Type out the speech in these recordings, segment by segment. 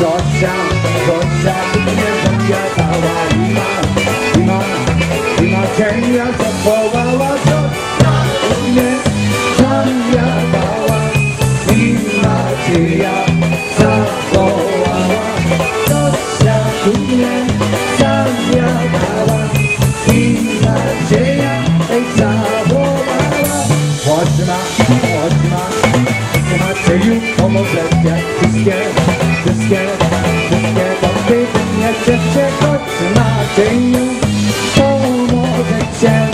Zosia, Zosia, nie zawiadała cienia zawołała Zosia, nie zawiadała Ima cienia zawołała Zosia, nie zawiadała Ima cienia zawołała Chodź ma, chodź ma Macieju, pomożecie wszystkie, wszystkie, wszystkie kąty nie cieszcie, choć Macieju, pomożecie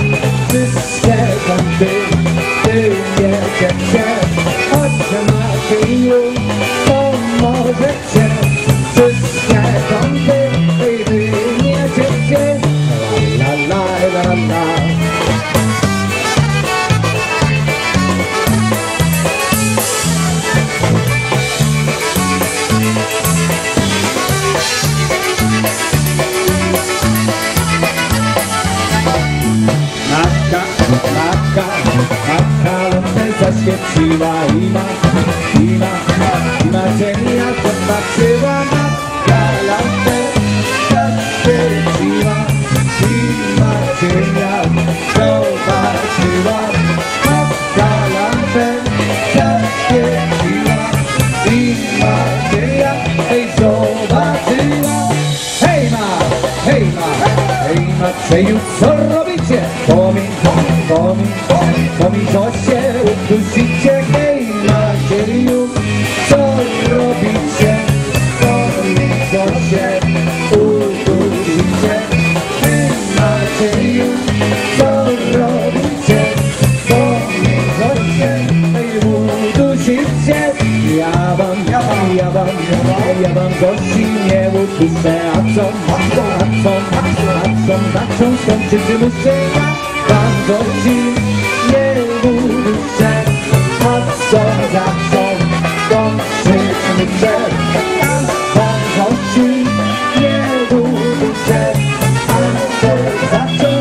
wszystkie kąty ty nie cieszcie, choć Macieju, pomożecie wszystkie kąty ty nie cieszcie, la la la la la. Lampę zaświeciła Ima, ima, ima cienia zobaczyła Matka lampę zaświeciła Ima cienia zobaczyła Matka lampę zaświeciła Ima cienia ej zobaczyła Hej ma, hej ma, patrzeniu, co robicie? Bo mi, bo mi, bo mi się udusicie, hej, na zieliu, co robicie? Bo mi, się Ja wam, ja wam, ja wam, ja wam, gości nie uduszę, a co, a co, a co, a co, a co, na co skończyć muszę, ja wam gości nie uduszę, a co, za co, skończyć muszę, ja wam gości nie uduszę, a co, za co,